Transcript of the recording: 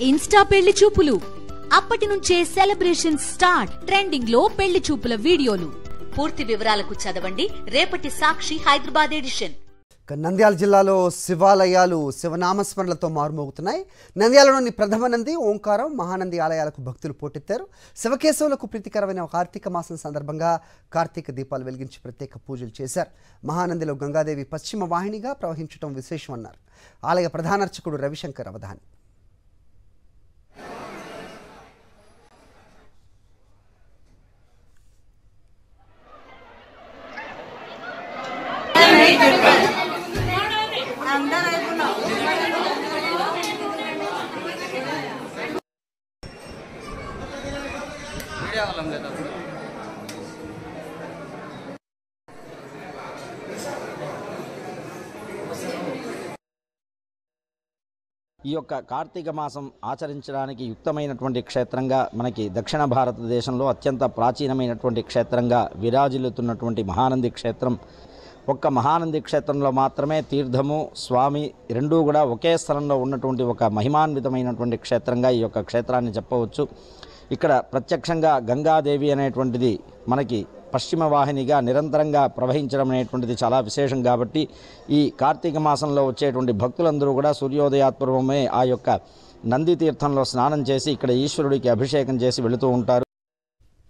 Insta పెళ్ళి చూపులు. అప్పటి నుంచే సెలబ్రేషన్ స్టార్ట్. ట్రెండింగ్లో పెళ్ళి చూపుల వీడియోలు. పూర్తి వివరాలకు చదవండి. రేపటి సాక్షి హైదరాబాద్ ఎడిషన్. నంద్యాల జిల్లాలో శివాలయాలు శివనామస్మరణలతో మారుమోగుతున్నాయి. నంద్యాలలోని ప్రథమ నంది ఓంకారం మహానంది ఆలయాలకు భక్తులు పోటెత్తారు. శివకేశవులకు ప్రీతికరమైన కార్తీక మాసం సందర్భంగా కార్తీక దీపాలు వెలిగించి ప్రత్యేక పూజలు చేశారు. మహానందిలో గంగాదేవి పశ్చిమ వాహినిగా ప్రవహించడం విశేషమన్నారు. ఆలయ ప్రధానార్చకుడు రవిశంకర్ అవధాని. ఈ యొక్క కార్తీక మాసం ఆచరించడానికి యుక్తమైనటువంటి క్షేత్రంగా మనకి దక్షిణ భారతదేశంలో అత్యంత ప్రాచీనమైనటువంటి క్షేత్రంగా విరాజిల్లుతున్నటువంటి మహానంది క్షేత్రం ఒక్క మహానంది క్షేత్రంలో మాత్రమే తీర్థము స్వామి రెండూ కూడా ఒకే స్థలంలో ఉన్నటువంటి ఒక మహిమాన్వితమైనటువంటి క్షేత్రంగా ఈ యొక్క క్షేత్రాన్ని చెప్పవచ్చు. ఇక్కడ ప్రత్యక్షంగా గంగాదేవి అనేటువంటిది మనకి పశ్చిమ వాహినిగా నిరంతరంగా ప్రవహించడం అనేటువంటిది చాలా విశేషం కాబట్టి ఈ కార్తీక మాసంలో వచ్చేటువంటి భక్తులందరూ కూడా సూర్యోదయాత్పూర్వమే ఆ యొక్క నంది తీర్థంలో స్నానం చేసి ఇక్కడ ఈశ్వరుడికి అభిషేకం చేసి వెళుతూ ఉంటారు.